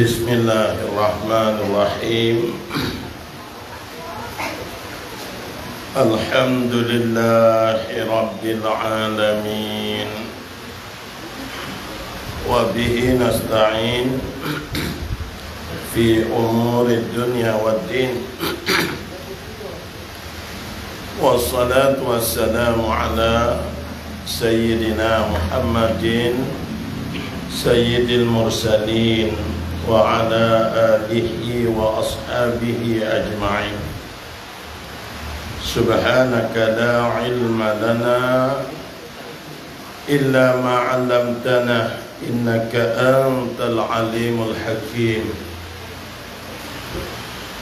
بسم الله الرحمن الرحيم الحمد لله رب العالمين وبه نستعين في أمور الدنيا والدين والصلاة والسلام على سيدنا محمد سيد المرسلين وعلى آله وأصحابه أجمعين. سبحانك لا علم لنا إلا ما علمتنا إنك أنت العليم الحكيم.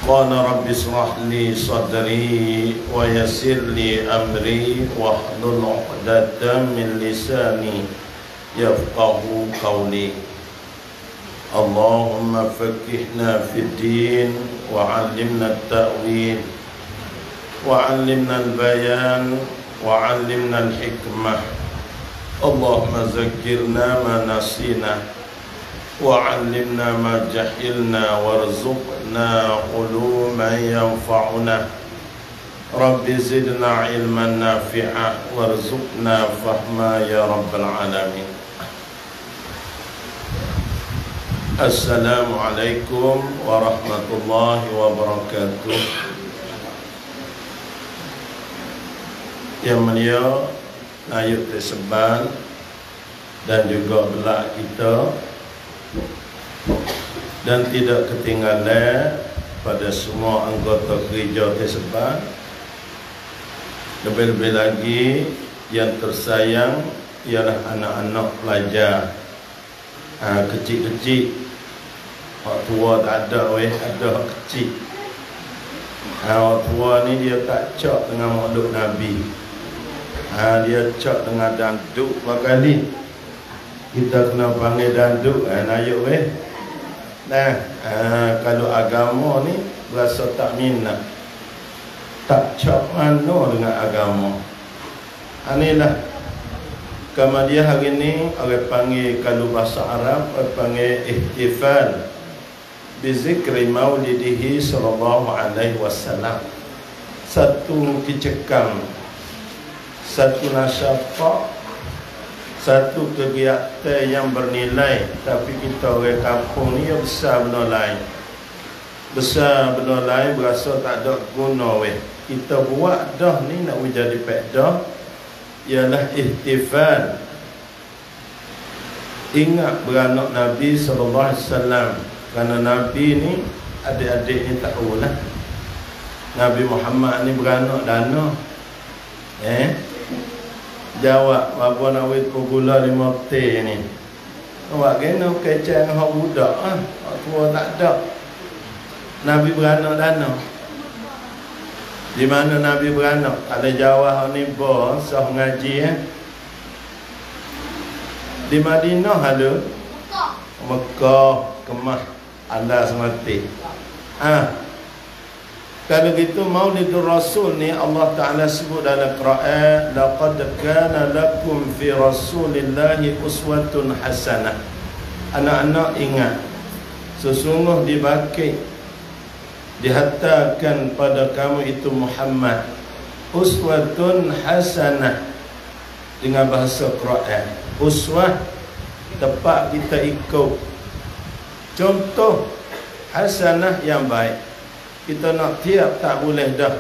قال رب اشرح لي صدري ويسر لي أمري واحلل عقدة من لساني يفقه قولي. اللهم فكهنا في الدين وعلمنا التأويل وعلمنا البيان وعلمنا الحكمة اللهم ذكرنا ما نسينا وعلمنا ما جهلنا وارزقنا علوما ينفعنا رب زدنا علما نافعا وارزقنا فهما يا رب العالمين Assalamualaikum warahmatullahi wabarakatuh. Yang mulia Ayat tersebar Dan juga belak kita Dan tidak ketinggalan Pada semua anggota gereja tersebar. Lebih-lebih lagi Yang tersayang Ialah anak-anak pelajar ha, Kecil-kecil Orang tua tak ada weh, ada orang kecil. Ha, orang tua ni dia tak cak dengan makhluk Nabi. Ha, dia cak dengan danduk berkali. Kita kena panggil danduk, ha, nayuk weh. Nah, ha, kalau agama ni berasa tak minat. Tak cak mana dengan agama. Ha, inilah Kemudian hari ni orang panggil kalau bahasa Arab orang panggil ihtifal bizikri maulidihi sallallahu alaihi wasallam. Satu kecekam satu nasyafa satu kegiatan yang bernilai tapi kita orang kampung ni besar benda lain besar benda lain berasa tak ada guna weh. Kita buat dah ni nak menjadi pekdah ialah ihtifal. Ingat beranak Nabi sallallahu alaihi wasallam kerana Nabi ni adik-adik ni tahu lah Nabi Muhammad ni beranak dana. Eh? Jawab Apa nak wait gula lima teh ni. Awak kena kecah dengan orang budak ah. Orang tua tak ada. Nabi beranak dana. Di mana Nabi beranak? Ada jawab ni bos Sah ngaji eh? Di Madinah ada? Mekah Kemah anda semati. Ha. Kalau gitu Maulidur Rasul ni Allah Taala sebut dalam Quran laqad kana lakum fi Rasulillahi uswatun hasanah. Anak-anak ingat sesungguh dibakit dihantarkan pada kamu itu Muhammad uswatun hasanah dengan bahasa Quran. Uswah tepat kita ikut Contoh hasanah yang baik. Kita nak tiap tak boleh dah.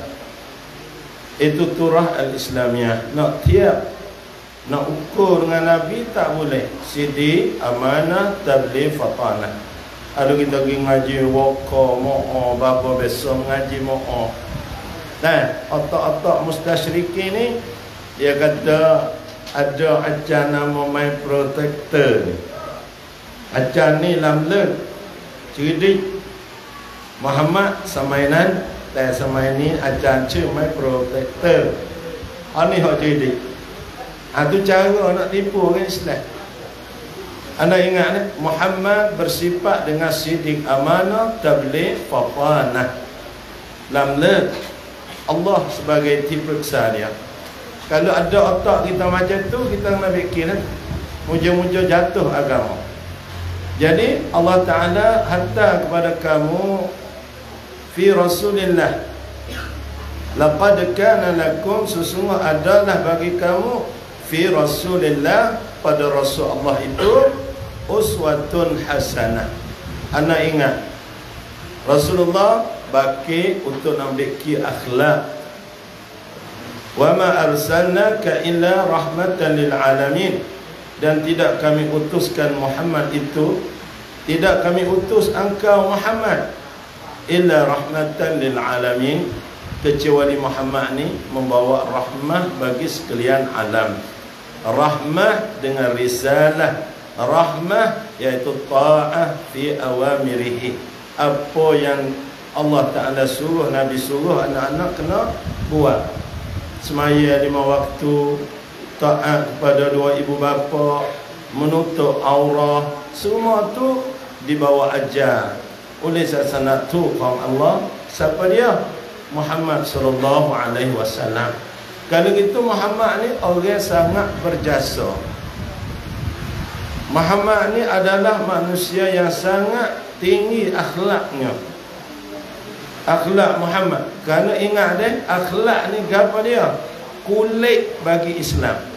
Itu turah al-Islamiyah. Nak tiap nak ukur dengan Nabi tak boleh. Sidi, amanah, tabli, fatanah. Ada kita pergi ngaji waka, mo'o, bapa besok ngaji mo'o. Dan otak-otak mustasyriki ni dia kata ada ajar nama my protector ni. Ajar ni cerdik Muhammad samainan. Dan samai ni ajar ce mai protector. Ani hak cerdik. Itu ha, cara nak tipu orang Islam. Anda ingat ni? Muhammad bersifat dengan sidik amanah tabligh fafanah lamlat Allah sebagai tipe dia. Kalau ada otak kita macam tu kita kena fikir muja-muja jatuh agama jadi Allah Ta'ala hantar kepada kamu fi Rasulillah. Laqad kana lakum sesungguh adalah bagi kamu fi Rasulillah pada Rasul Allah itu uswatun hasanah. Anda ingat Rasulullah baki untuk nambil akhlak. Wa ma arsalnaka illa rahmatan lil alamin dan tidak kami utuskan Muhammad itu. Tidak kami utus engkau Muhammad illa rahmatan lil alamin. Kecuali Muhammad ni membawa rahmah bagi sekalian alam. Rahmah dengan risalah. Rahmah iaitu ta'ah fi awamirihi. Apa yang Allah Ta'ala suruh Nabi suruh anak-anak kena buat. Semaya lima waktu taat kepada dua ibu bapa menutup aurah semua tu dibawa ajar. Oleh sasana tu kaum Allah siapa dia? Muhammad sallallahu alaihi wasallam. Kalau gitu Muhammad ni orang sangat berjasa. Muhammad ni adalah manusia yang sangat tinggi akhlaknya. Akhlak Muhammad. Kerana ingat deh akhlak ni apa dia? Kulit bagi Islam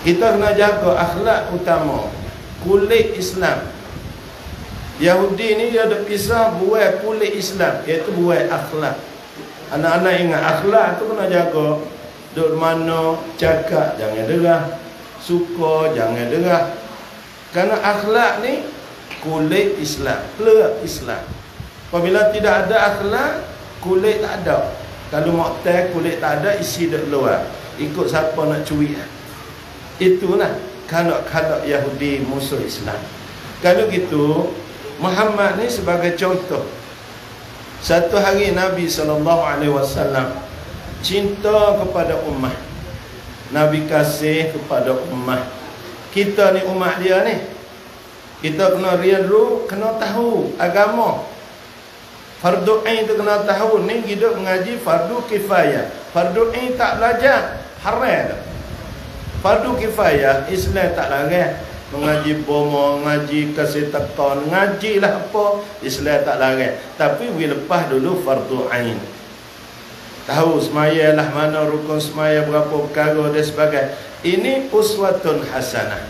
kita kena jaga akhlak utama kulit Islam. Yahudi ni dia ada pisah buat kulit Islam iaitu buat akhlak. Anak-anak ingat akhlak tu kena jaga. Duduk mana cakap jangan derah. Suka jangan derah. Kerana akhlak ni kulit Islam pelik Islam. Apabila tidak ada akhlak kulit tak ada. Kalau moktel kulit tak ada isi dek luar. Ikut siapa nak curi Itulah kanak-kanak Yahudi musuh Islam. Kalau gitu, Muhammad ni sebagai contoh. Satu hari Nabi SAW cinta kepada ummah. Nabi kasih kepada ummah. Kita ni ummah dia ni. Kita kena riad dulu, kena tahu agama. Fardu Ain tu kena tahu ni hidup mengaji fardu kifayah. Fardu Ain tak belajar, haram dah. Fardu kifayah Islam tak larang mengaji bomo, ngaji kasih tekon, ngaji lah apa Islam tak larang. Tapi we lepas dulu fardu ain. Tahu semaya lah mana rukun semaya berapa perkara dan sebagainya. Ini uswatun hasanah.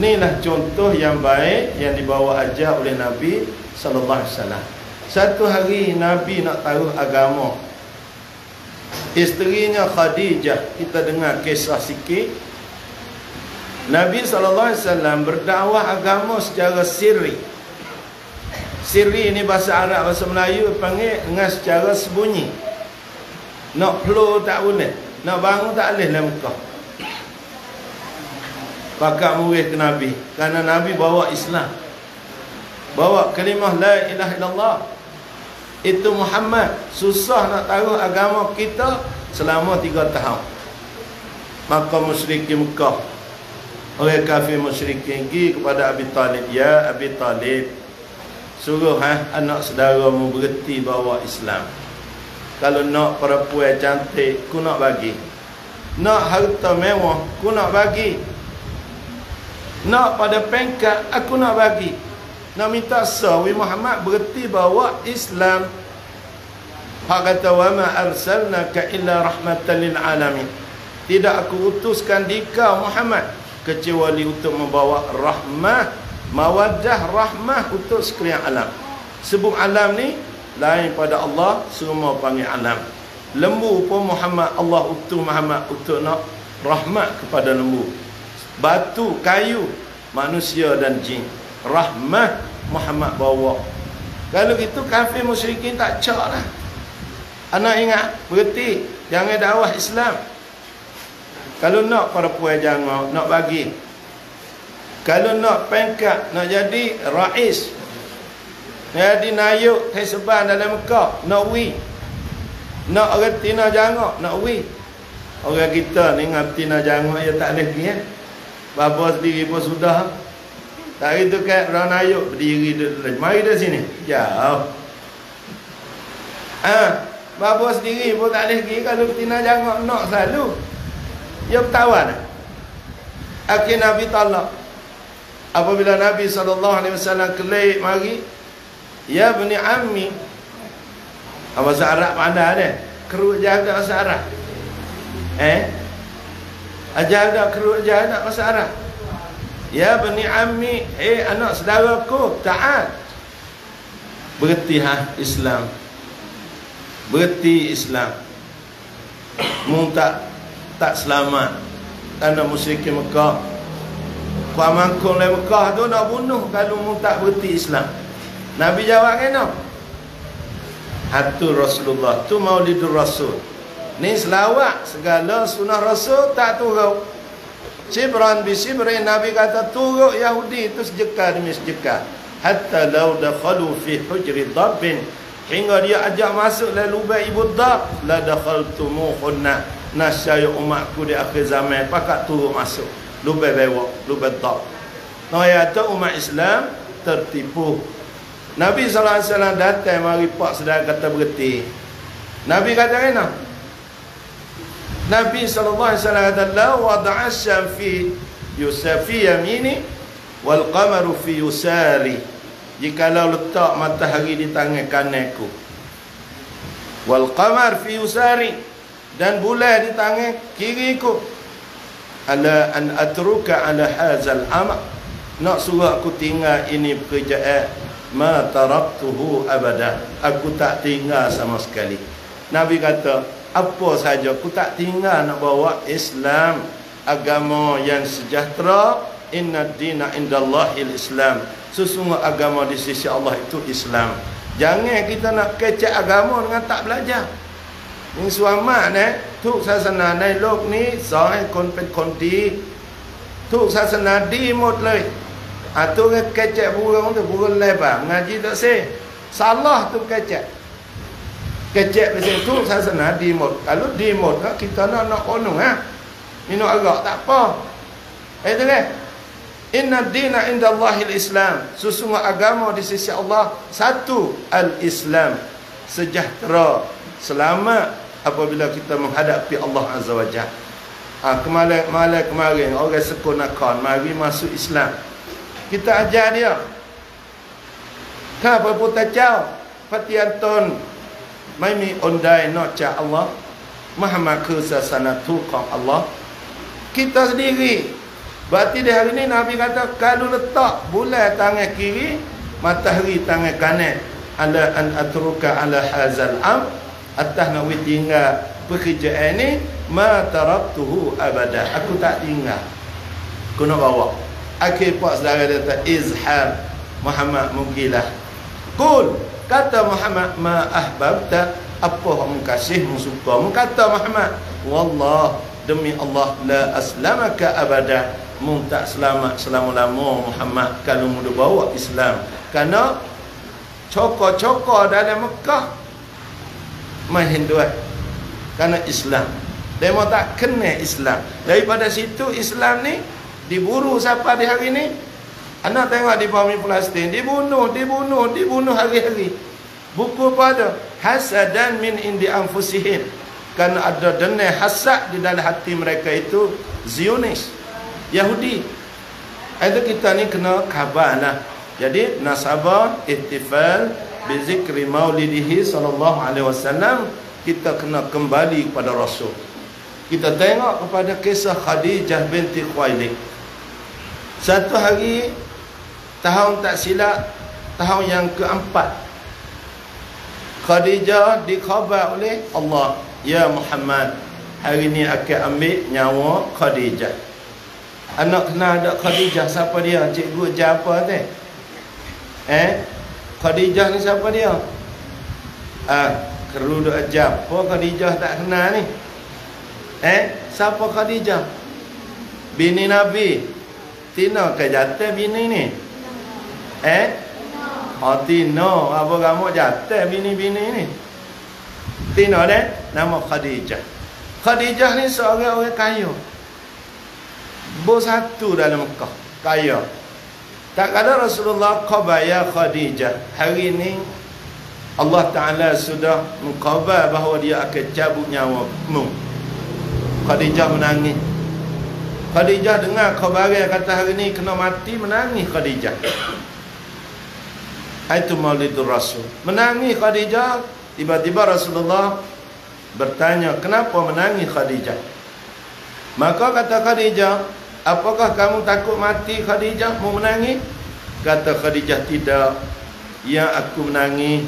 Inilah contoh yang baik yang dibawa ajar oleh Nabi sallallahu alaihi wasallam. Satu hari Nabi nak tahu agama. Isterinya Khadijah, kita dengar kisah sikit Nabi SAW berdakwah agama secara sirri. Sirri ini bahasa Arab, bahasa Melayu panggil dengan secara sembunyi. Nak flow tak boleh Nak bangun tak boleh dalam Mekah. Pakat murid ke Nabi Kerana Nabi bawa Islam. Bawa kalimah La ilaha illallah. Itu Muhammad Susah nak tahu agama kita Selama tiga tahun. Maka musyrikin Mekah Orang kafir musyrikin pergi kepada Abi Talib Ya Abi Talib Suruh ha, anak saudaramu berhenti bawa Islam. Kalau nak perempuan cantik Ku nak bagi. Nak harta mewah Ku nak bagi. Nak pada pengkat Aku nak bagi. Nak minta sawi Muhammad berhenti bawa Islam. Hak kata wa ma arsalnaka illa rahmatan lil alamin. Tidak aku utuskan di kau Muhammad kecuali untuk membawa rahmah mawaddah rahmah untuk sekalian alam. Sebut alam ni lain pada Allah semua panggil alam. Lembu pun Muhammad Allah utuh Muhammad untuk nak rahmat kepada lembu. Batu kayu manusia dan jin. Rahmah Muhammad bawa. Kalau gitu kafir musyrikin tak cak lah. Anak ingat berhenti jangan dakwah Islam kalau nak para puan jangan nak bagi. Kalau nak pengkat, nak jadi rais. Nak jadi nayuk tersebar dalam Mekah, nak wi. Nak orang tina jangan, nak wi. Orang kita ni ngap tina jangan ya tak pergi ya. Bapa sendiri pun sudah. Tak itu kan orang nayuk berdiri duduk. Mari dari sini. Jauh. Ah, bapa sendiri pun tak pergi kalau tina jangan nak selalu. Dia bertawan Akhir Nabi talak apabila Nabi SAW kelik mari ya bani ammi. Bahasa Arab mana ada keruk jahat bahasa Arab eh? Ajar dah keruk jahat bahasa Arab ya bani ammi eh anak saudaraku taat. Berhenti ha Islam. Berhenti Islam. Mu tak tak selamat. Kerana musyrik Mekah. Kau mangkung dari Mekah tu nak bunuh kalau mu tak berhenti Islam. Nabi jawab kena Hatu Rasulullah tu maulidur Rasul. Ni selawat segala sunnah Rasul tak turut Sibran bi sibrin Nabi kata turut Yahudi itu sejeka demi sejeka hatta law dakhalu fi hujri dabbin. Hingga dia ajak masuk dalam lubang ibu dab la dakhaltumuhunna nasyaya umatku di akhir zaman pakat turut masuk lubang bewak lubang dab no ya tu umat Islam tertipu Nabi SAW datang mari pak sedang kata berhenti. Nabi kata kena. Nabi SAW kata la wada'a syam fi yusafi yamini wal qamaru fi yusari. Jikalau letak matahari di tangan kananku. Wal qamar fi yusari dan bulan di tangan kiriku. Ala an atruka ala hazal amak. Nak suruh aku tinggal ini pekerjaan. Ma taraktuhu abada. Aku tak tinggal sama sekali. Nabi kata apa saja aku tak tinggal nak bawa Islam agama yang sejahtera inna dina indallahil islam. Sesungguh agama di sisi Allah itu Islam. Jangan kita nak kecek agama dengan tak belajar มีส่วนมากนะ ทุกศาสนาในโลกนี้ สอนให้คนเป็นคนดี ทุกศาสนาดีหมดเลยอาตุกแกเจะพูดของตัวพูดอะไรบ่างานจิตเสซาลอตุกแกเจะแกจะไปเสทุกศาสนาดีหมดอาลุดีหมดก็คิดตอนนั้นนอกหนุ่งฮะมีนอกหลอกตาป้อไอ้ตัวเนี้ Inna อินดัลลอฮิลอิสล Islam. Sesungguh agama di sisi Allah satu al-Islam. Sejahtera, selamat Apabila kita menghadapi Allah Azza wa Jal. Ha, Kemarin kemarin Orang sekunakan Mari masuk Islam. Kita ajar dia. Kenapa putar caw patian ton mai mi ondai no cha Allah. Muhammad ke sasana tuqam Allah. Kita sendiri. Berarti di hari ini Nabi kata kalau letak bulan tangan kiri matahari tangan kanan. Ala an atruka ala hazal am atas nak tinggal pekerjaan ini ma taraktuhu abada. Aku tak tinggal. Aku nak bawa? Akhir pak saudara kata izhar Muhammad mugilah kul kata Muhammad ma ahbabta. Apa kamu kasih? Mu suka. Mu kata Muhammad wallah demi Allah la aslamaka abada. Mu tak selamat selama-lama Muhammad kalau mu bawa Islam. Kerana cokor-cokor dalam Mekah main Hindu kerana Islam. Dia mau tak kena Islam. Daripada situ Islam ni diburu siapa di hari ini anak tengok di bumi Palestin dibunuh dibunuh dibunuh hari-hari. Buku pada hasadan min indi anfusihim. Kerana ada dendam hasad di dalam hati mereka itu Zionis Yahudi. Itu kita ni kena khabar lah jadi nasabah ihtifal bizikri maulidihi sallallahu alaihi wasallam kita kena kembali kepada rasul. Kita tengok kepada kisah Khadijah binti Khuwailid. Satu hari tahun tak silap tahun yang keempat Khadijah dikhabar oleh Allah ya Muhammad hari ni akan ambil nyawa Khadijah. Anak kenal ada Khadijah siapa dia? Cikgu ajar apa tu eh Khadijah ni siapa dia ah keru duk ajar apa Khadijah tak kenal ni eh siapa Khadijah bini Nabi Tina ke jatuh bini ni? Eh? Oh Tina. Apa kamu jatuh bini-bini ni? Tina deh. Nama Khadijah. Khadijah ni seorang orang kaya. Bos satu dalam Mekah. Kaya. Tak ada Rasulullah qabaya Khadijah. Hari ni Allah Ta'ala sudah mengkhabar bahawa dia akan cabut nyawa mu. Khadijah menangis. Khadijah dengar khabar kata hari ni kena mati menangis Khadijah. Itu Maulidur Rasul. Menangis Khadijah, tiba-tiba Rasulullah bertanya, "Kenapa menangis Khadijah?" Maka kata Khadijah, "Apakah kamu takut mati Khadijah? Mau menangis?" Kata Khadijah, "Tidak. Yang aku menangis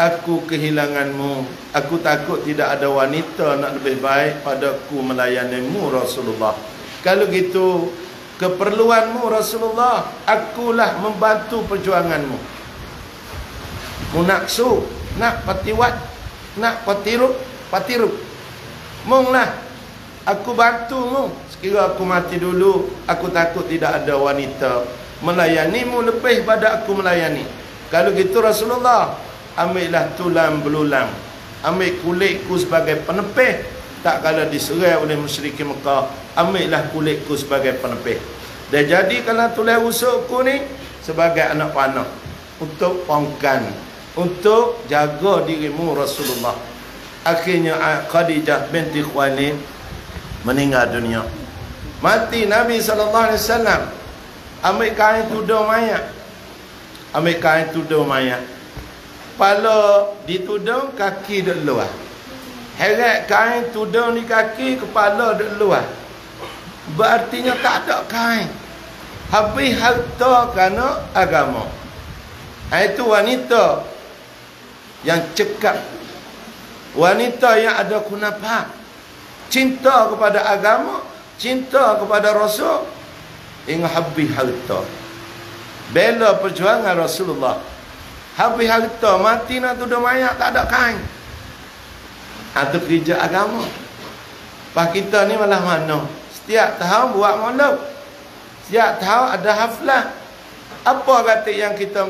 aku kehilanganmu. Aku takut tidak ada wanita nak lebih baik padaku melayanimu Rasulullah. Kalau gitu keperluanmu Rasulullah akulah membantu perjuanganmu. Mu naksu nak patiwat nak patiru patiru munglah aku bantumu sekira aku mati dulu aku takut tidak ada wanita melayanimu. Lebih pada aku melayani. Kalau gitu Rasulullah ambillah tulang belulang. Ambil kulitku sebagai penepih. Tak kala diserai oleh musyrikin Mekah ambillah kulitku sebagai penepih. Dan jadi kalau tulang rusukku ni sebagai anak panah untuk pongkan untuk jaga dirimu Rasulullah. Akhirnya Khadijah binti Khuwailid meninggal dunia. Mati Nabi SAW ambil kain tudung mayat. Ambil kain tudung mayat. Kepala ditudung kaki dek luar. Heret kain tudung di kaki kepala dek luar. Berartinya tak ada kain. Habis harta kerana agama. Itu wanita yang cekap. Wanita yang ada kunapa cinta kepada agama cinta kepada rasul hingga habis harta bela perjuangan Rasulullah Habis harta mati nak tuduh mayat tak ada kain. Itu kerja agama. Pak kita ni malah mana? Setiap tahun buat maulud. Setiap tahun ada haflah. Apa kata yang kita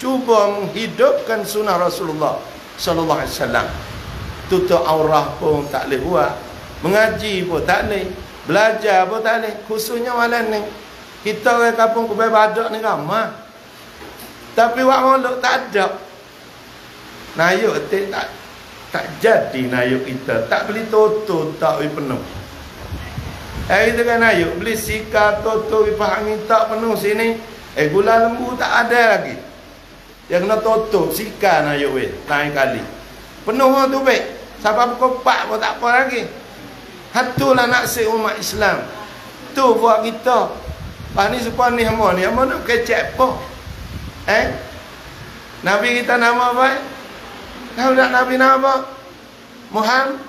cuba menghidupkan sunnah Rasulullah sallallahu alaihi wasallam. Tutup aurah pun tak boleh buat. Mengaji pun tak boleh. Belajar pun tak boleh. Khususnya malam ni. Kita orang kampung kubai badak ni ramah. Tapi wak molok tak ada. Nayuk tak tak tak jadi nayuk kita. Tak beli toto tak beli penuh. Eh kita kan nayuk beli sika toto beli angin tak penuh sini. Eh gula lembu tak ada lagi. Yang kena toto sika nayuk weh lain kali. Penuh tu baik. Siapa kopak pun tak apa lagi. Hatulah nak si umat Islam. Tu buat kita. Pak ni sepuluh ni hama ni. Hama nak kecek apa? Eh? Nabi kita nama apa? Tahu tak Nabi nama apa? Muhammad.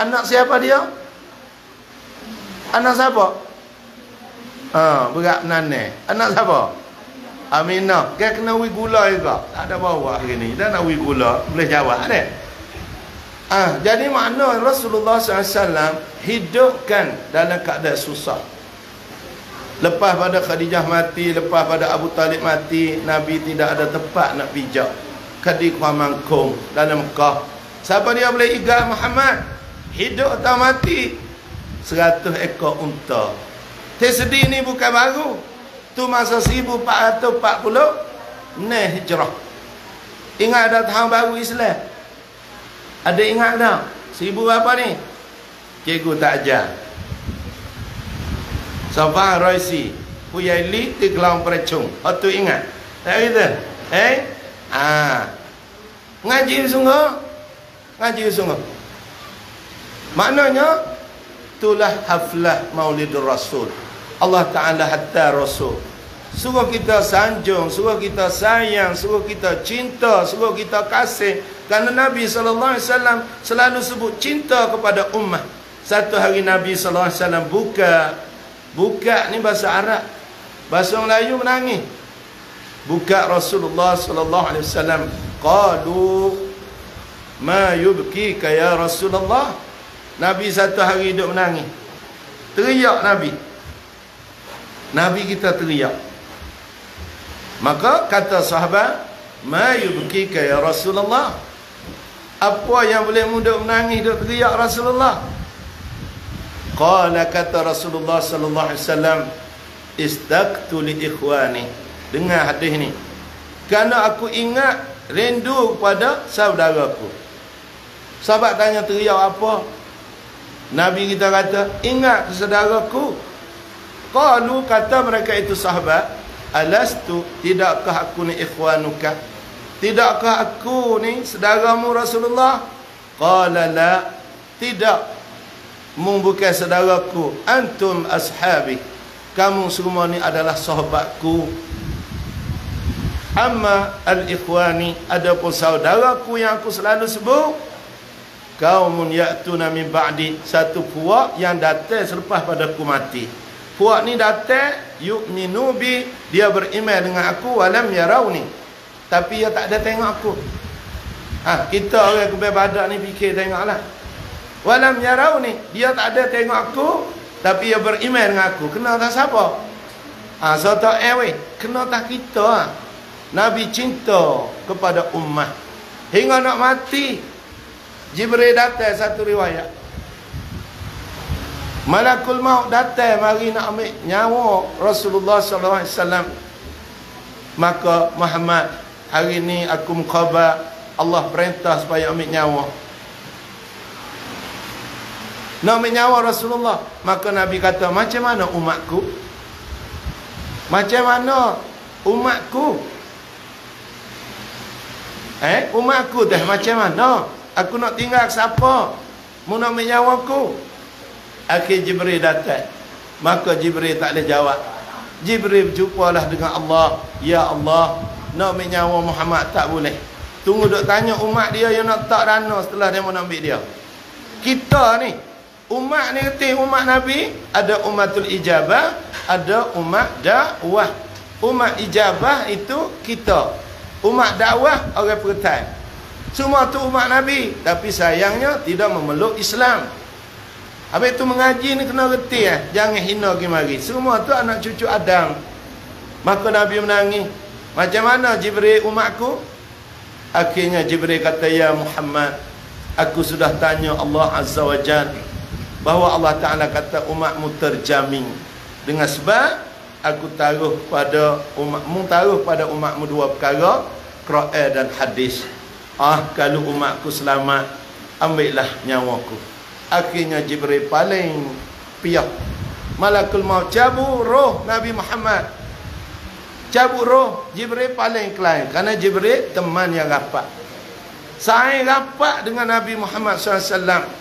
Anak siapa dia? Anak siapa? Ha, berat nane. Anak siapa? Aminah. Dia kena wi gula juga. Tak ada bawa hari ni. Dia nak wi gula. Boleh jawab ada. Ah, jadi makna Rasulullah SAW hidupkan dalam keadaan susah. Lepas pada Khadijah mati, lepas pada Abu Talib mati, Nabi tidak ada tempat nak pijak. Kadi Kuamangkung dalam Mekah. Siapa dia boleh igat Muhammad? Hidup atau mati? Seratus ekor unta. Tersedi ni bukan baru. Tu masa 1440. Nah hijrah. Ingat ada tahun baru Islam? Ada ingat tak? Seribu apa ni? Cikgu tak ajar. Sabah Raisi Puya li di gelang perecung Oh tu ingat. Tak gitu Eh? Ah, Ngaji sungguh Ngaji sungguh Maknanya Itulah haflah maulidur rasul. Allah Ta'ala hatta rasul. Suruh kita sanjung Suruh kita sayang Suruh kita cinta Suruh kita kasih. Kerana Nabi SAW Selalu sebut cinta kepada ummah Satu hari Nabi SAW buka Buka ni bahasa Arab. Bahasa Melayu menangis. Buka Rasulullah sallallahu alaihi wasallam qalu ma yubkika ya Rasulullah. Nabi satu hari duduk menangis. Teriak Nabi. Nabi kita teriak. Maka kata sahabat, ma yubkika ya Rasulullah. Apa yang boleh mudah menangis duduk teriak Rasulullah? Qala kata Rasulullah sallallahu alaihi wasallam istaqtu li ikhwani. Dengar hadis ni. Kerana aku ingat rindu kepada saudaraku. Sahabat tanya teriak apa? Nabi kita kata, ingat saudaraku. Qalu kata mereka itu sahabat, alastu tidakkah aku ni ikhwanuka? Tidakkah aku ni saudaramu Rasulullah? Qala la, tidak. Mu bukan saudaraku, antum ashabi. Kamu semua ni adalah sahabatku. Amma al-ikhwani, adapun saudaraku yang aku selalu sebut, kaumun ya'tuna min ba'di satu puak yang datang selepas pada aku mati puak ni datang yu'minu bi dia beriman dengan aku walam yarawni tapi dia tak ada tengok aku ha, kita orang kebal badak ni fikir tengoklah walam yarawni dia tak ada tengok aku tapi dia beriman dengan aku kenal tak siapa ha, so tak eh kenal tak kita ha? Nabi cinta kepada ummah hingga nak mati Jibril datang satu riwayat. Malakul maut datang mari nak ambil nyawa Rasulullah wasallam. Maka Muhammad hari ini aku mukhabar Allah perintah supaya ambil nyawa. Nak ambil nyawa Rasulullah. Maka Nabi kata, macam mana umatku? Macam mana umatku? Eh, umatku dah macam mana? Aku nak tinggal siapa? Mu nak menyawa aku? Akhir Jibril datang. Maka Jibril tak boleh jawab. Jibril berjumpalah dengan Allah. Ya Allah, nak menyawa Muhammad tak boleh. Tunggu duk tanya umat dia yang nak tak dana setelah dia mau ambil dia. Kita ni, umat ni kata umat Nabi, ada umatul ijabah, ada umat dakwah. Umat ijabah itu kita. Umat dakwah orang pertai. Semua tu umat Nabi. Tapi sayangnya tidak memeluk Islam. Habis tu mengaji ni kena reti eh. Jangan hina pergi Semua tu anak cucu Adam. Maka Nabi menangis. Macam mana Jibril umatku? Akhirnya Jibril kata, Ya Muhammad. Aku sudah tanya Allah Azza wa Jal. Bahawa Allah Ta'ala kata umatmu terjamin. Dengan sebab aku taruh pada umatmu taruh pada umatmu dua perkara. Quran dan hadis. Ah kalau umatku selamat ambillah nyawaku. Akhirnya Jibril paling pihak Malakul maut cabut roh Nabi Muhammad. Cabut roh Jibril paling kelain kerana Jibril teman yang rapat. Saya rapat dengan Nabi Muhammad SAW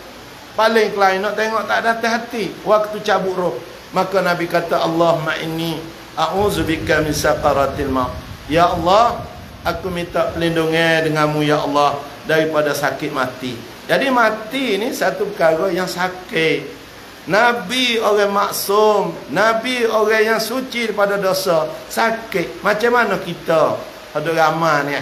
Paling kelain nak tengok tak ada hati Waktu cabut roh Maka Nabi kata Allahumma inni A'udzubika min saqaratil maut Ya Allah Aku minta perlindungan denganmu ya Allah daripada sakit mati. Jadi mati ni satu perkara yang sakit. Nabi orang maksum, Nabi orang yang suci daripada dosa, sakit. Macam mana kita? Ada ramah ni.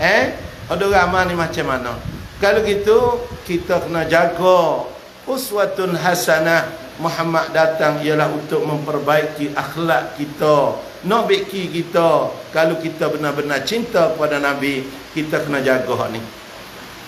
Eh? Ada ramah ni macam mana? Kalau gitu kita kena jaga uswatun hasanah. Muhammad datang ialah untuk memperbaiki akhlak kita nak beki kita. Kalau kita benar-benar cinta kepada Nabi kita kena jaga hak ni.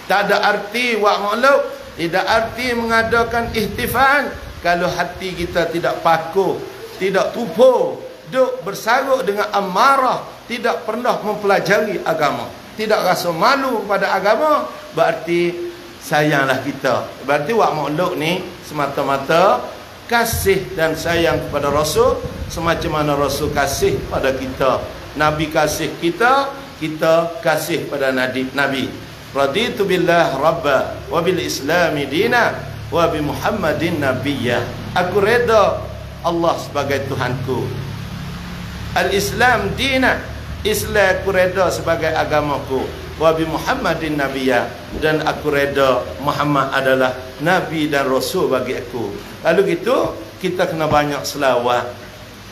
Tak ada arti wak makhluk tidak arti mengadakan ihtifal kalau hati kita tidak paku tidak tupu duk bersaruk dengan amarah tidak pernah mempelajari agama tidak rasa malu pada agama berarti sayanglah kita berarti wak makhluk ni semata-mata kasih dan sayang kepada Rasul semacam mana Rasul kasih pada kita. Nabi kasih kita, kita kasih pada Nabi. Nabi. Raditu billah rabba wa bil islami dina wa bi Muhammadin nabiyya. Aku reda Allah sebagai Tuhanku. Al-Islam dina. Islam aku reda sebagai agamaku wa bi Muhammadin nabiyya dan aku reda Muhammad adalah nabi dan rasul bagi aku. Lalu gitu kita kena banyak selawat.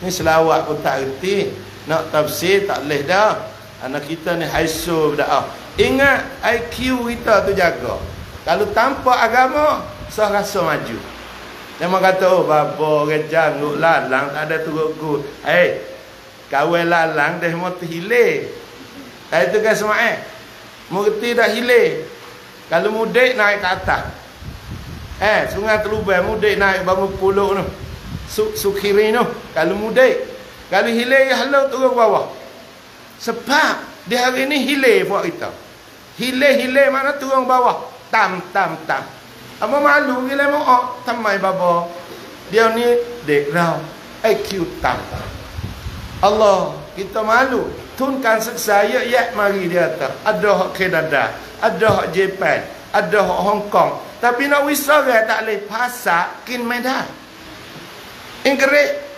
Ni selawat pun tak reti, nak tafsir tak leh dah. Anak kita ni haisu dah. Ingat IQ kita tu jaga. Kalau tanpa agama, sah rasa maju. Jangan kata, oh bapa rejang, nguk lalang, tak ada turut-turut. Hei, kawin lalang dah mau terhilir. Itu kan semua eh. Murti dah hilir. Kalau mudik naik ke atas. Eh, sungai terlubang mudik naik bangun puluk tu. Su sukiri tu. Kalau mudik. Kalau hilir, ya halau turun bawah. Sebab di hari ni hilir buat kita. Hilir-hilir mana turun bawah. Tam, tam, tam. Apa malu gila mau oh, tamai babo. Dia ni dek rau. IQ tam. Allah, kita malu. Tunkan seksa ya, ya mari dia kata. Ada hak Canada, ada hak Japan, ada hak Hong Kong. Tapi nak wisara tak boleh pasak kin medan. Inggerik.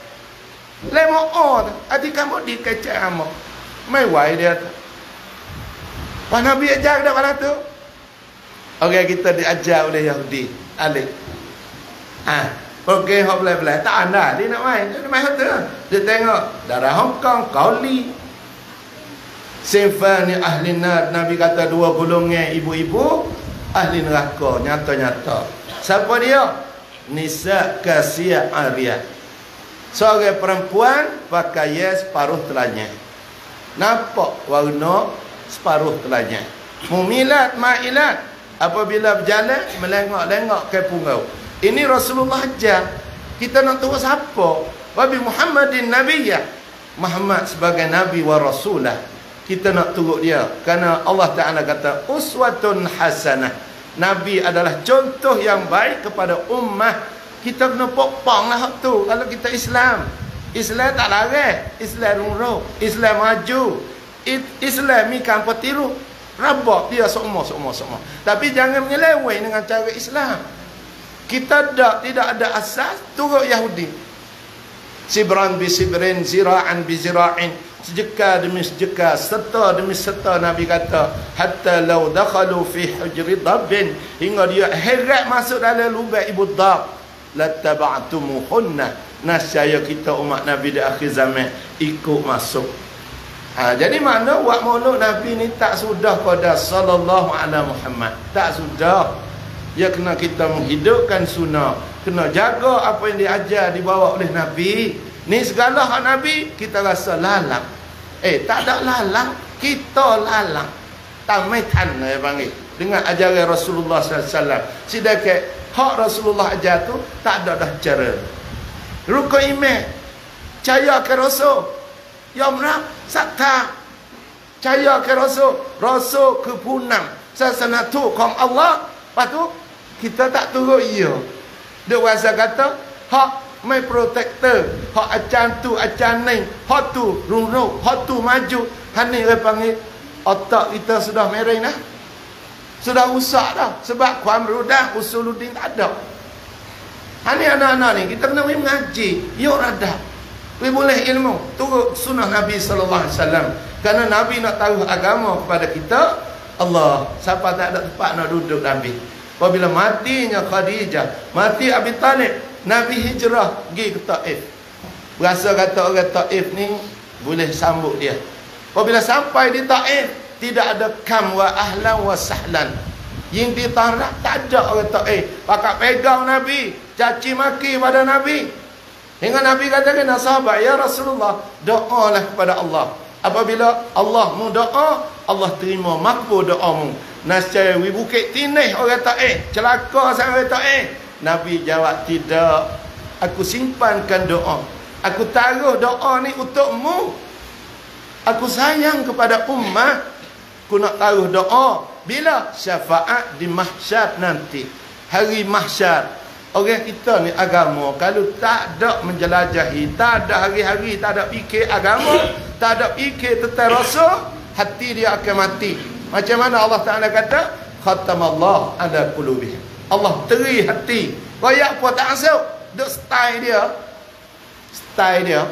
Lemo on, adi kamu di amo. Mai wai dia tu. Pak Nabi ajar dah pada tu. Okey kita diajar oleh Yahudi. Alik. Ah, okey hok boleh-boleh. Tak ada dia nak main. Dia main tu. Dia tengok darah Hong Kong, Kauli. Sinfani ahli nar Nabi kata dua golongan ibu-ibu ahli neraka nyata-nyata. Siapa dia? Nisa Kasia Arya. Seorang perempuan pakai separuh telanya. Nampak warna separuh telanya. Mumilat ma'ilat apabila berjalan melengok-lengok ke punggau ini Rasulullah ajar kita nak tahu siapa Wabi Muhammadin Nabiyya Muhammad sebagai Nabi wa Rasulah kita nak turut dia. Kerana Allah Ta'ala kata uswatun hasanah. Nabi adalah contoh yang baik kepada ummah. Kita kena pokpong lah tu kalau kita Islam. Islam tak larang. Islam rungro Islam maju. Islam ni kan petiru Rabak dia semua semua semua. Tapi jangan menyeleweng dengan cara Islam. Kita tak tidak ada asas turut Yahudi. Sibran bi sibrin zira'an bi zira'in sejeka demi sejeka serta demi serta Nabi kata hatta law dakhalu fi hujri dabbin hingga dia heret masuk dalam lubang ibu dab lattaba'tumuhunna nasaya kita umat Nabi di akhir zaman ikut masuk Ha, jadi mana buat maulud Nabi ni tak sudah pada sallallahu alaihi Muhammad. Tak sudah. Ya kena kita menghidupkan sunnah. Kena jaga apa yang diajar dibawa oleh Nabi. Ni segala hak Nabi kita rasa lalang. Eh tak ada lalang, kita lalang. Tamaitan saya lah panggil dengan ajaran Rasulullah SAW alaihi wasallam. Hak Rasulullah ajar tu tak ada dah cara. Ruku iman. Caya ke Rasul. Ya mana? sakta. Caya ke Rasul. Rasul kepunam. Sasana tu kong Allah. Lepas tu, kita tak turut ia. Dia rasa kata, hak mai protector. Hak acan tu acan ni hak tu rung-rung hak tu maju. Hani dia panggil otak kita sudah merah nah sudah rusak dah. Sebab kuam rudah usuluddin tak ada. Hani anak-anak ni kita kena mengaji. Yuk radar We boleh ilmu. Turut sunnah Nabi sallallahu alaihi wasallam. Karena Nabi nak tahu agama kepada kita, Allah siapa tak ada tempat nak duduk Nabi. Apabila matinya Khadijah, mati Abi Talib, Nabi hijrah pergi ke Taif. Berasa kata orang Taif ni boleh sambut dia. Apabila sampai di Taif, tidak ada kam wa ahlan wa sahlan. Yang ditarak tak ada orang Taif. Pakat pegang Nabi, caci maki pada Nabi. Hingga Nabi katakan sahabat, Ya Rasulullah, doalah kepada Allah. Apabila Allah mu doa, Allah terima makbul doamu. Nascaya wi bukit tinih orang eh. Celaka sang orang eh. Nabi jawab, tidak. Aku simpankan doa. Aku taruh doa ni untukmu. Aku sayang kepada ummah. Aku nak taruh doa. Bila? Syafaat di mahsyar nanti. Hari mahsyar. Orang kita ni agama kalau tak ada menjelajahi, tak ada hari-hari, tak ada fikir agama, tak ada fikir tentang rasa, hati dia akan mati. Macam mana Allah Taala kata? Khatamallah ala qulubih. Allah teri hati. Royak apa tak asal? Duk style dia. Style dia.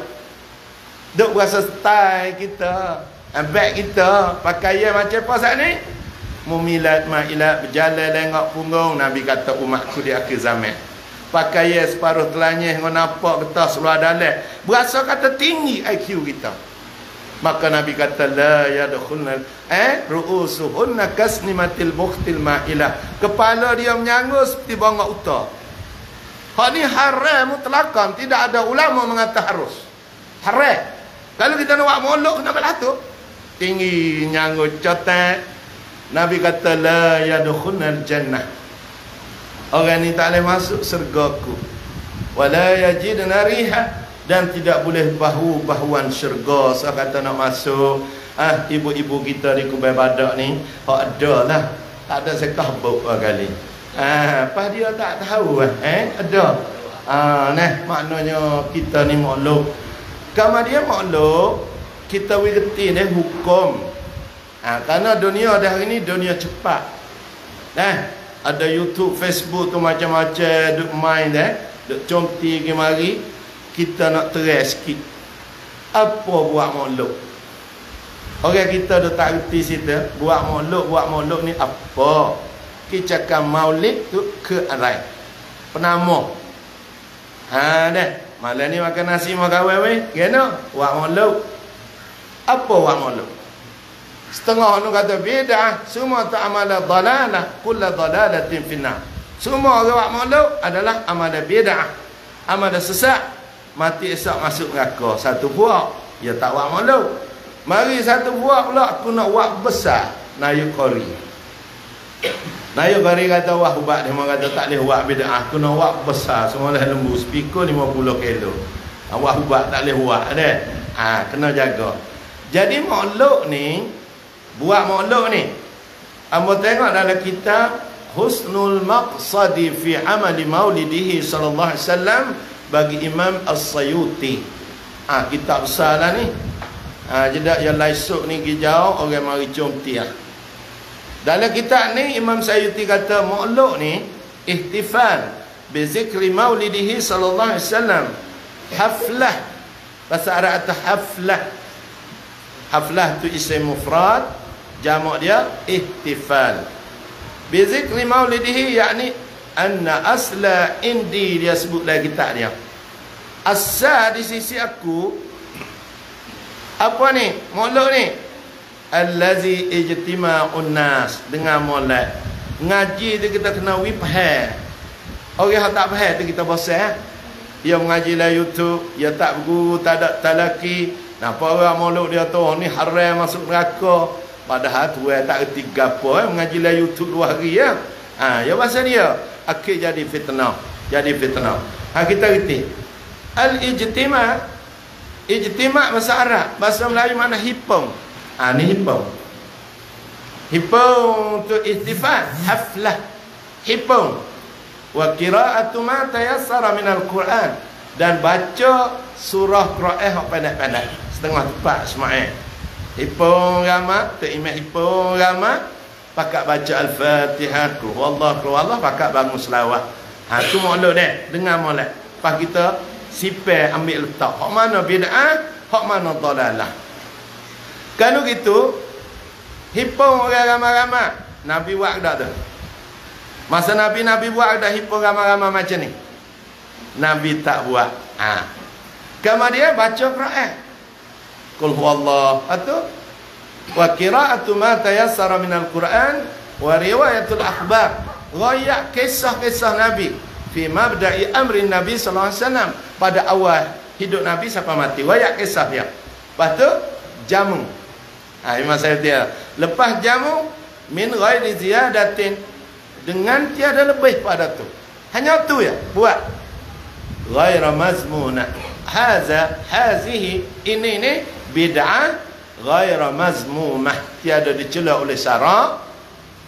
Duk rasa style kita. Back kita. Pakaian macam apa saat ni? Mumilat ma'ilat berjalan lengok punggung. Nabi kata umatku di akhir zaman pakai separuh telanyih nampak getah seluar dalam berasa kata tinggi IQ kita maka Nabi kata la yadkhulna eh ru'usuhunna kasnimatil bukhtil ma'ilah. Kepala dia menyangus seperti bangga uta hak ni haram mutlakan tidak ada ulama mengatakan harus. Haram. Kalau kita nak buat molok kena berlaku tinggi nyangus cotek. Nabi kata la yadkhulna jannah Orang ni tak boleh masuk sergaku. Wala yajidna riha dan tidak boleh bahu-bahuan syurga. Saya kata nak masuk. Ah ibu-ibu kita di Kubai Badak ni, hak ada lah. Tak ada sekah bau kali. Ah, apa dia tak tahu eh? eh? Ada. Ah, nah, maknanya kita ni makhluk. Kamu dia makhluk, kita wirti dia hukum. Ah, karena dunia dah hari ni dunia cepat. Nah, ada YouTube, Facebook tu macam-macam duk main eh, duk comti ke mari. Kita nak terai sikit. Apa buat makhluk? Orang kita dah tak reti situ, buat makhluk, buat makhluk ni apa? Kicakan maulid tu ke arai. Penama. Ha dah. Malam ni makan nasi makan wewe. Kena buat makhluk. Apa buat makhluk? Setengah orang kata beda. Semua tu amala dalalah. Kulla dalalatin finna. Semua orang buat makhluk adalah amala beda. Amala sesat. Mati esok masuk neraka. Satu buah. Ya tak buat makhluk. Mari satu buah pula aku nak buat besar. Nayu kori. Nah, ya bari kata wah ubat dia kata tak boleh buat bid'ah. Aku nak buat besar semua lembu speaker 50 kilo. Awak ah, ubat tak boleh buat dah. Ha, kena jaga. Jadi makhluk ni buat makhluk ni. Amba tengok dalam kitab Husnul Maqsadi fi Amali Maulidihi sallallahu alaihi wasallam bagi Imam As-Sayuti. Ha, kitab besar lah ni. Ha, jedak yang laisuk ni gijau orang mari comti ah. Ha. Dalam kitab ni Imam Sayyuti kata makhluk ni ihtifal bi zikri maulidihi sallallahu alaihi wasallam haflah bahasa Arab itu haflah haflah tu isim mufrad jamak dia ihtifal bi zikri maulidihi yakni anna asla indi dia sebut dalam kitab dia. Asal di sisi aku apa ni? Makhluk ni? Allazi ijtima'un nas. Dengan molek. Ngaji tu kita kena wi faham orang yang tak faham tu kita bosan dia mengaji lah YouTube dia tak berguru tak ada talaki. Napa orang molek dia tu ni haram masuk neraka. Padahal tu eh, tak reti gapo eh? Mengaji lah YouTube dua hari ya ha ya pasal dia akhir jadi fitnah jadi fitnah ha kita reti al ijtima' ijtima' bahasa Arab bahasa Melayu mana hipong Ha, ni himpung. Himpung tu istifad. Haflah. Himpung. Wa kira'atu ma tayassara minal Quran. Dan baca surah Quran yang pendek-pendek. Setengah tepat semua. Himpung ramah. Tu imam himpung ramah. Pakat baca Al-Fatihah. Wallah, Allah pakat bangun selawat. Ha, tu maklum deh. Dengar molek. Lepas kita sipir ambil letak. Hak mana bid'ah? Hak mana dalalah? Kalau gitu Hipung orang ramai-ramai Nabi buat tak tu Masa Nabi Nabi buat ada hipung ramai-ramai macam ni Nabi tak buat ha. Kemudian baca Quran Qul huwallah Itu Wa kira'atu ma tayassara minal Quran Wa riwayatul akhbar Rayak kisah-kisah Nabi Fi mabda'i amrin Nabi SAW Pada awal hidup Nabi sampai mati Rayak kisah dia Lepas tu Jamu Ha, Imam Sayyidiyah. Lepas jamu, min ghairi ziyadatin. Dengan tiada lebih pada tu. Hanya tu ya, buat. Ghaira mazmuna. Haza, hazihi, ini ni, bid'ah. Ghaira mazmumah. Tiada dicela oleh syara.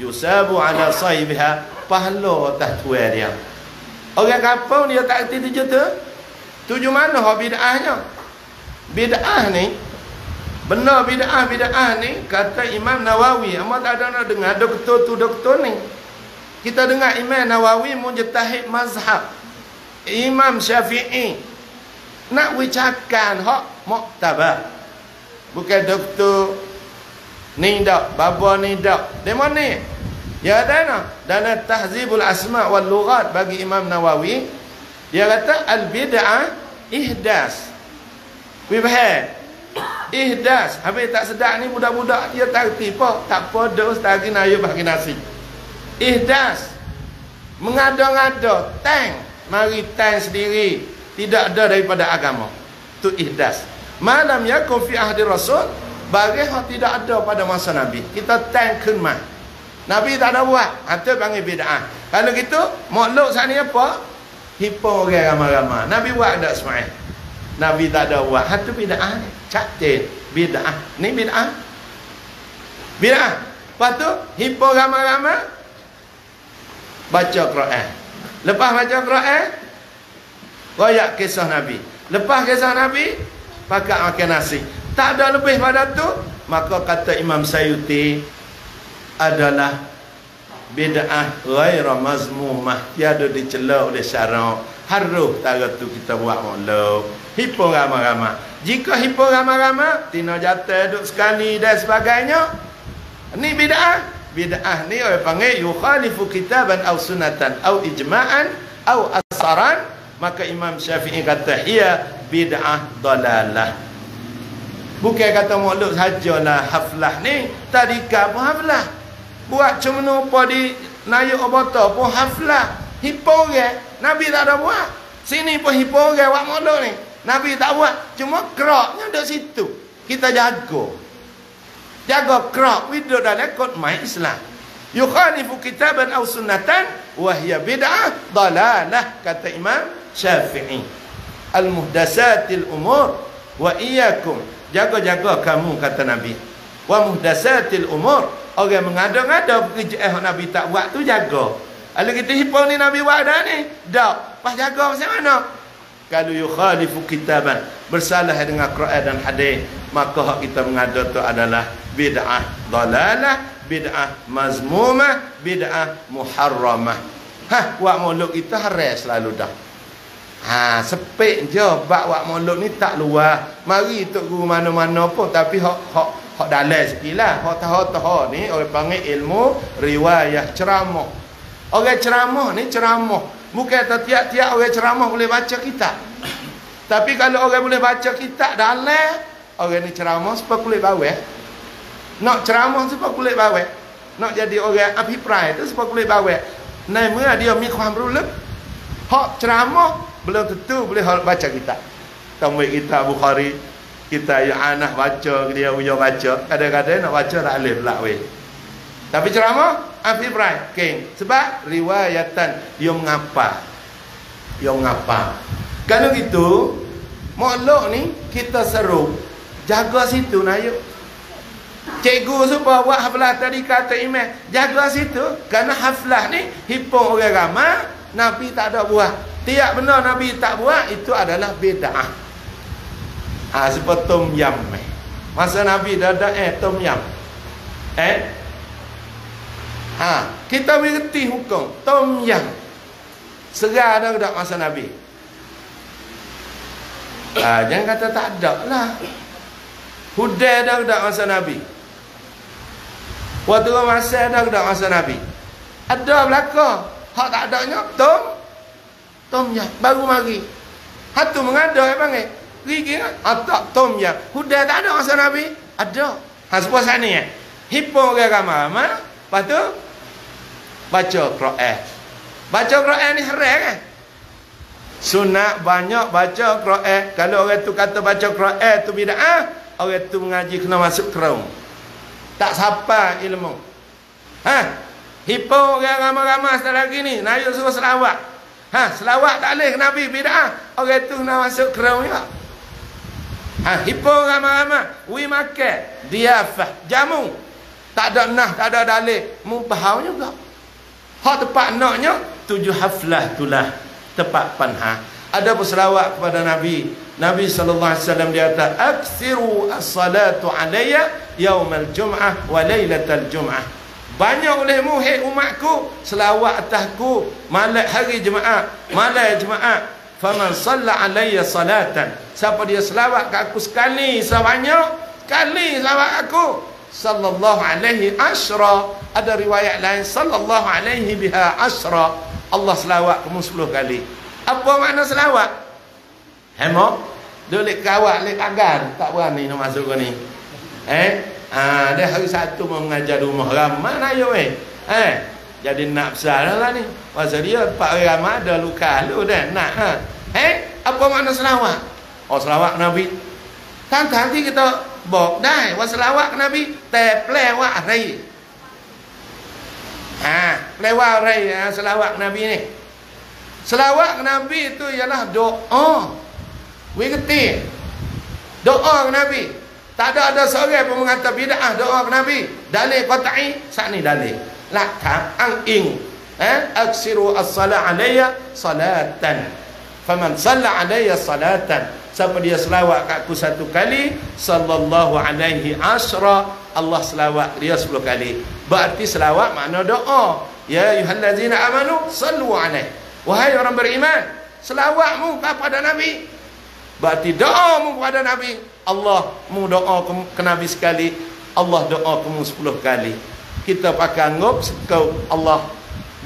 Yusabu ala sahibiha. Pahala atas tuan dia. Orang kapal dia tak kerti tujuh tu. Tujuh mana bid'ahnya? Bid'ah ni, Benar bid'ah bid'ah ni kata Imam Nawawi. Amat tak ada nak dengar doktor tu doktor ni. Kita dengar Imam Nawawi mujtahid mazhab. Imam Syafi'i nak wicakan hak muktabar. Bukan doktor. Ni dak, baba ni dak. Di mana? Ya ada nak? Dalam Tahzibul Asma wal Lughat bagi Imam Nawawi dia kata al bid'ah ihdas. Wibah ihdas. Habis tak sedap ni budak-budak dia tak reti apa tak apa dos lagi nayu bagi nasi. Ihdas. Mengada-ngada. Tang mari tang sendiri. Tidak ada daripada agama. Tu ihdas Malam yakun fi ahdi rasul Bagi hak tidak ada pada masa Nabi. Kita tankun mah Nabi tak ada buat. Itu panggil bid'ah. Kalau gitu Makhluk saat ni apa? Hipo orang ramai-ramai. Nabi buat tak semua Nabi tak ada buat. Itu bid'ah ni. Cantik Bid'ah. Ni bid'ah. Bid'ah. Lepas tu Hipo ramai-ramai Baca Quran. Lepas baca Quran Royak kisah Nabi. Lepas kisah Nabi pakai makan nasi. Tak ada lebih pada tu, maka kata Imam Sayuti adalah bid'ah ghaira mazmumah. Tiada dicela oleh syarak. Harus tara tu kita buat maklum hipo ramah-ramah jika hipo ramah-ramah tina jatuh duduk sekali dan sebagainya. Ni bid'ah. Bid'ah ni orang panggil yukhalifu kitaban au sunatan au ijma'an au asaran maka Imam Syafi'i kata ia bid'ah dalalah. Bukan kata maklum sajalah haflah ni tadika pun haflah. Buat cemenu apa di nayuk obata pun haflah. Hipo Nabi tak ada buat. Sini pun hipo orang buat maklum ni. Nabi tak buat cuma keraknya ada situ. Kita jaga. Jaga kerak hidup dalam kod mai Islam. Yukhalifu kitaban aw sunnatan wa hiya bid'ah dalalah kata Imam Syafi'i al muhdasatil umur wa iyyakum. Jaga-jaga kamu kata Nabi. Wa muhdasatil umur orang mengada-ngada pekerjaan eh, Nabi tak buat tu jaga. Kalau kita hipau ni Nabi buat dah ni. Dak pas jaga macam mana? Kalau yukhalifu kitaban bersalah dengan Quran dan hadis maka hak kita mengada tu adalah bid'ah dalalah bid'ah mazmumah bid'ah muharramah. Ha buat mulut kita haram selalu dah Ha, sepik je bak wak mulut ni tak luar. Mari tok guru mana-mana pun tapi hak hak hak dalam sikitlah. Hak tahu-tahu ni orang panggil ilmu riwayat ceramah. Orang ceramah ni ceramah. Bukan tiap-tiap orang ceramah boleh baca kitab. Tapi kalau orang boleh baca kitab dalam orang ni ceramah sebab kulit bawah. Nak ceramah sebab kulit bawah. Nak jadi orang api prai tu sebab kulit bawah. Nama dia miความรู้ลึก Hak ceramah belum tentu boleh baca kitab. Tamu kita Bukhari kita yang anak baca dia punya baca. Kadang-kadang nak baca tak alif lah weh. Tapi ceramah Afi Ibrahim King. Sebab riwayatan dia mengapa dia mengapa kalau gitu Makluk ni kita seru. Jaga situ nak yuk Cikgu supaya buat haflah tadi kata imam Jaga situ. Kerana haflah ni Hipung orang ramah Nabi tak ada buat Tiap benda Nabi tak buat itu adalah bid'ah. Ha seperti tom yam. Masa Nabi dah ada eh tom yam. Eh? Ha, kita mengerti hukum tom yam. Segar ada tak masa Nabi? Ha, jangan kata tak ada lah. Hudai dah tak masa Nabi? Waktu masa dah tak masa Nabi? Ada belakang. Hak tak adanya tom tom ya baru mari. Hatu mengada ya panggil gigi kan atak tom ya huda tak ada masa nabi? Ada. Ha sepuas sana ya hipo ke ramai-ramai lepas tu baca Quran. Baca Quran ni haram kan sunat banyak baca Quran. Kalau orang tu kata baca Quran tu bid'ah orang tu mengaji kena masuk kerong. Tak sapa ilmu. Ha? Hipo ke ramai-ramai setelah lagi ni nak suruh selawat Ha, selawat tak boleh Nabi bid'ah. Orang tu nak masuk kerang juga. Ha, hipo ramai-ramai. Wi makan. Diafah. Jamu. Tak ada nah, tak ada dalih. Mubahau juga. Hak tempat naknya. Tujuh haflah itulah. Tempat panha. Ada pun selawat kepada Nabi. Nabi SAW dia kata. Aksiru as-salatu alaya yawmal jum'ah wa laylatal jum'ah. Banyak olehmu hai umatku selawat atasku malam hari jemaah, malam jemaah. Faman salla alayya salatan. Siapa dia selawat ke aku sekali sebanyak kali selawat aku sallallahu alaihi asra. Ada riwayat lain sallallahu alaihi biha asra. Allah selawat kamu 10 kali. Apa makna selawat? Hemo, dolik kawat lek agan tak berani nak masuk ke ni. Eh, Ha, dia hari satu mau mengajar di rumah ramai nak yo eh. Eh, jadi nak besar lah ni. Masa dia pak ramai ada luka lu dah nak ha. Eh, apa makna selawat? Oh, selawat Nabi. Kan nanti kita bok dah wa selawat Nabi, te plewat rai. Ha, plewat rai ha, selawat Nabi ni. Selawat Nabi itu ialah doa. We ngerti? Doa Nabi. Tak ada ada seorang pun mengata bid'ah doa ke Nabi. Dalil qat'i, sak ni dalil. Lakam ang ing. Eh? Aksiru as-salat alayya salatan. Faman salla alayya salatan. Siapa dia selawat kat aku satu kali sallallahu alaihi asra Allah selawat dia 10 kali. Berarti selawat makna doa. Ya ayyuhallazina amanu sallu alaihi wahai orang beriman selawatmu kepada nabi. Berarti doamu kepada nabi Allah mu doa ke nabi sekali. Allah doa kamu 10 kali. Kita pakai anggap sekau Allah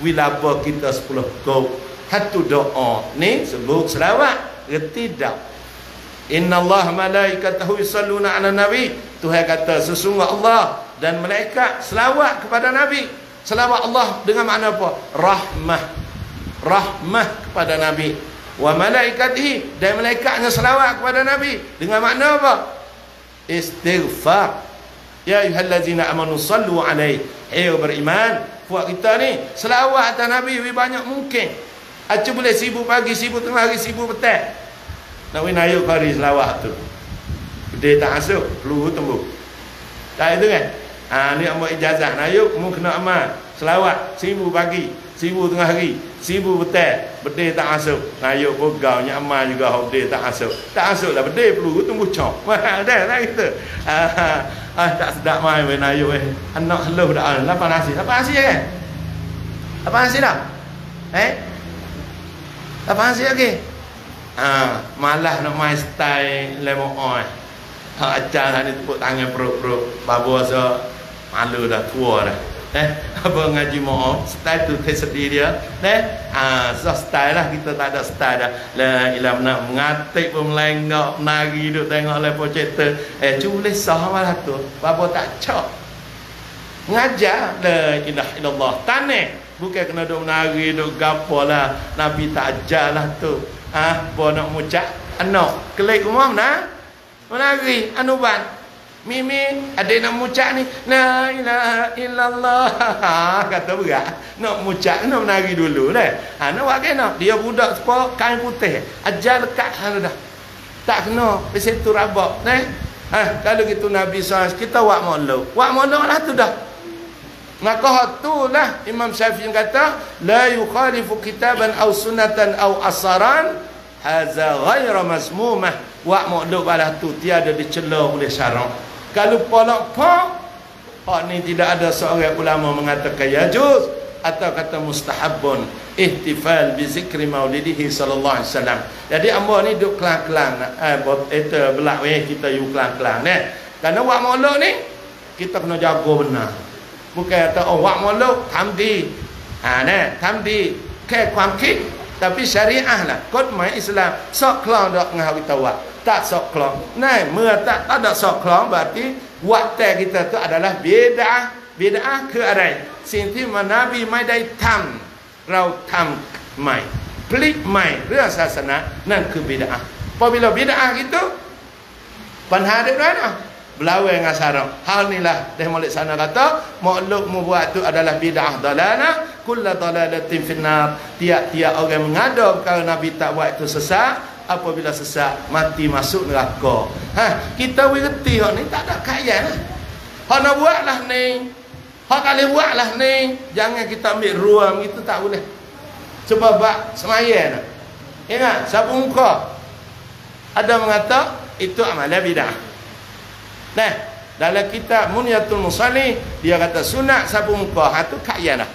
wilaba kita 10 kau. Satu doa ni sebut selawat. Reti tak Inna Allah malaikatahu yusalluna ala nabi. Tuhan kata sesungguh Allah dan malaikat selawat kepada nabi. Selawat Allah dengan makna apa? Rahmah. Rahmah kepada nabi wa malaikatihi dan malaikatnya selawat kepada nabi dengan makna apa istighfar ya ayyuhallazina amanu sallu alaihi hey beriman buat kita ni selawat atas nabi lebih banyak mungkin Acu boleh sibuk pagi, sibuk tengah hari, sibuk petang. Nak win ayuk kari selawat tu. Dia tak masuk, peluru tembuk. Tak itu kan? Ha, ni ambil ijazah. Nak kamu kena amal. Selawat, sibuk pagi, sibuk tengah hari, sibuk petang. Bedih tak masuk. Nak ayuk pegau, ni amal juga, bedih tak masuk. Tak masuk lah, bedih peluru tembuk cok. Dah lah kita. Ha, ha, ha, tak sedap main win ayuk eh. Anak haluh dah. Lapan nasi. Lapan nasi kan? Lapan nasi dah? Eh? Lapan nasi lagi? Ha, malah nak main style lemon oil ha, acar ni tepuk tangan perut-perut babu so malu dah tua dah eh apa ngaji mohon? Style tu tersedi dia. Eh ah so style lah. Kita tak ada style dah. La ilah nak mengatik pun melenggak menari duk tengok lepo cerita eh cuba sah malah tu babu tak cok. Ngajar la ilah illallah. Tanah. Bukan kena duk menari duk gapo lah. Nabi tak ajar lah tu. Ah bo nak mucak anak. Kelik rumah mana? Menari anuban mimi ada nak mucak ni? La ilaha illallah. Kata berat. Nak mucak nak menari dulu dah. Ha nak buat kena dia budak sepo kain putih. Ajar dekat hal dah tak kena pasal tu rabak nah ha kalau gitu nabi SAW kita buat malu buat malu lah tu dah. Maka itulah Imam Syafi'i kata la yukhalifu kitaban aw sunnatan aw asaran hadza ghaira mazmumah wa makhluk balah tu tiada dicela oleh syarak Kalau polak pak hak ni tidak ada seorang ulama mengatakan yajuz atau kata mustahabun ihtifal bi zikri maulidihi sallallahu alaihi wasallam. Jadi ambo ni duk kelang-kelang eh itu belak weh kita yu kelang-kelang ne. Karena wa makhluk ni kita kena jaga benar bukan kata oh wak molok tamdi ha ne tamdi ke ความคิด tapi syariah lah kod mai Islam sok kelong dak ngah kita wak tak sok kelong nah มื่อ tak ada sok kelong berarti wak te kita tu adalah bid'ah bid'ah keอะไรสิ่งที่มานาบีไม่ได้ทำเราทำใหม่พลิกใหม่เรื่องศาสนานั่นคือบิดาพอ bila bid'ah gitu ปัญหาเด็กน้อยเนาะ Belawai dengan sarang. Hal inilah dia malik sana kata, makhluk membuat itu adalah bid'ah dalana, kulla dalalatin finnar. Tiap-tiap orang mengadap kalau Nabi tak buat itu sesat, apabila sesat mati masuk neraka. Ha, kita mengerti hak ni tak ada kaya lah. Hak nak buatlah ni. Hak kali buatlah ni. Jangan kita ambil ruang itu tak boleh. Sebab bak semaya nak. Ingat, siapa muka? Ada mengata itu amalan bid'ah. Nah, dalam kitab Munyatul Musalli dia kata sunat sapu muka ha tu kaya dah.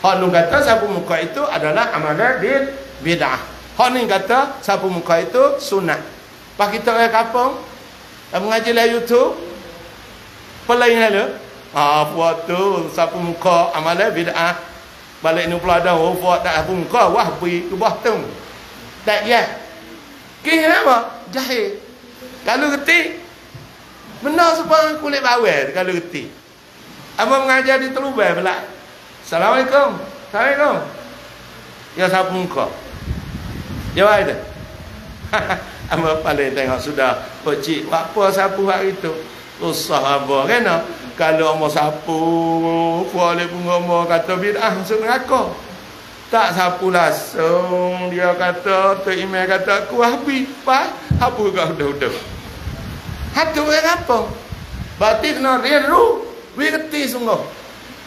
Hak nun kata sapu muka itu adalah amalan bid bid'ah. Hak ni kata sapu muka itu sunat. Pak kita orang kampung mengaji lah YouTube. Pelain lalu. Ha buat tu sapu muka amalan bid'ah. Balik ni pula ada oh buat tak sapu muka wah ke bawah tu. Tak ya. Kira apa? Jahil. Kalau ketik Benar sebab kulit bawel kalau reti. Apa mengajar di telubai pula. Assalamualaikum. Assalamualaikum. Ya sapu muka. Ya ada. Apa paling tengok sudah. Pak cik, apa sapu hari itu? Usah apa kena. Kalau mau sapu, boleh pun ngomong kata bid'ah masuk neraka. Tak sapu langsung. Dia kata, tu email kata, aku habis. Pak, apa kau udah-udah. Hati orang apa? Berarti kena rindu. Wirti sungguh.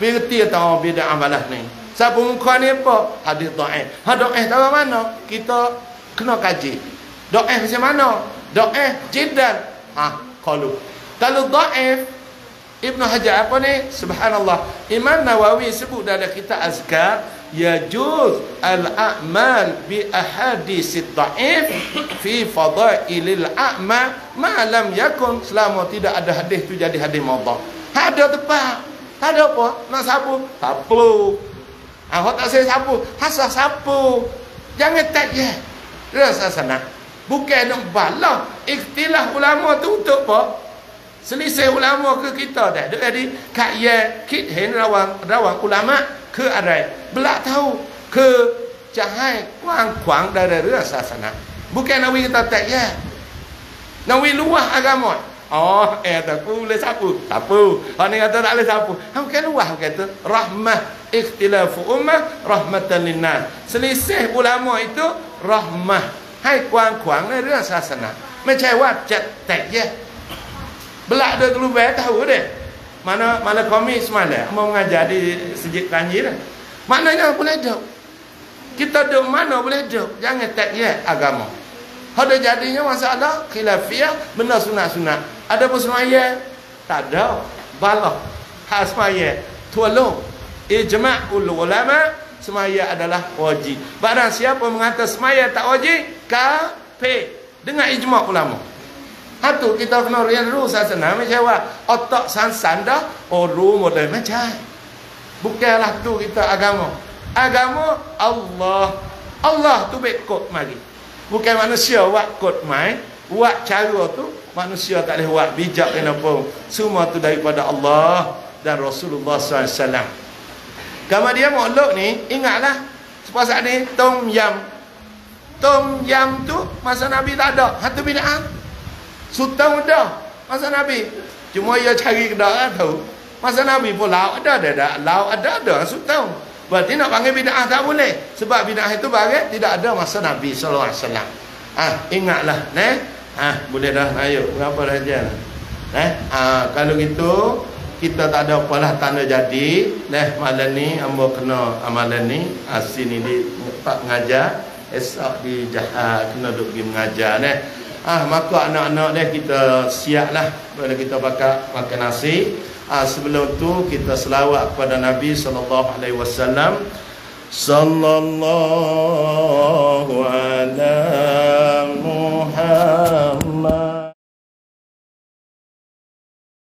Wirti atau beda amalah ni. Sapu muka ni apa? Hadis dhaif. Ha dhaif tahu mana? Kita kena kaji. Dhaif macam mana? Dhaif jiddan. Ha, kalau kalau dhaif Ibn Hajar apa ni? Subhanallah. Imam Nawawi sebut dalam kitab Azkar yajuz al-a'mal bi ahadits dhaif fi fadailil a'ma ma lam yakun selama tidak ada hadis tu jadi hadis maudhu. Ada tepat. Ada apa? Nak sapu? Ah, tak saya sapu. Hasah sapu. Jangan tak ya. Rasa sana. Bukan nak balah. Ikhtilah ulama tu untuk apa? Selisih ulama ke kita dah. Jadi, kak ya, kit hen rawang, rawang ulama ke arai. Belak tahu ke cahai kuang-kuang dari rasa sana. Bukan nawi kita tak ya. Nawi luah agama. Oh, eh tak boleh sapu. Sapu. Orang ni kata tak boleh sapu. Ha bukan luah kata. Rahmah ikhtilafu ummah rahmatan linnas. Selisih ulama itu rahmah. Hai kuang-kuang ni rasa sana. Macam wajat tak ya. Belak dia keluar tahu dia. Mana mana kami semalam mau mengajar di sejid kanji dah. Maknanya boleh duduk. Kita duduk mana boleh duduk. Jangan tak ya agama. Ada jadinya masalah khilafiyah benda sunat-sunat. Ada pun semaya? Tak ada. Balah. Hak semaya. Tolong. Ijma' ul ulama semaya adalah wajib. Barang siapa mengatakan semaya tak wajib, kafir. Dengan ijma' ulama. Hatu kita kena rin ru sasana macam apa? Otak sansan dah, oh ru model macam. Bukanlah tu kita agama. Agama Allah. Allah tu baik kot mari. Bukan manusia buat kot mai, buat cara tu manusia tak boleh buat bijak kenapa. Semua tu daripada Allah dan Rasulullah SAW. Kamu dia makhluk ni, ingatlah. Sepuasa ni, Tom Yam. Tom Yam tu, masa Nabi tak ada. Hatu bina'ah. Sultan dah masa Nabi. Cuma ia cari kedak tahu. Masa Nabi pun lauk ada ada. Lauk ada ada sultan. Berarti nak panggil bid'ah tak boleh. Sebab bid'ah itu bagai tidak ada masa Nabi wasallam. Ah, ingatlah, neh. Ah, boleh dah ayo. Berapa dah jam? Eh, ah, kalau gitu kita tak ada apalah tanda jadi. Neh, malam ni ambo kena amalan ni. Ah, sini di Pak ngajar. Esok di Jahat kena duduk pergi mengajar neh. Ah maka anak-anak dia kita siaplah bila kita bakar makan nasi. Ah sebelum tu kita selawat kepada Nabi sallallahu alaihi wasallam. Sallallahu ala Muhammad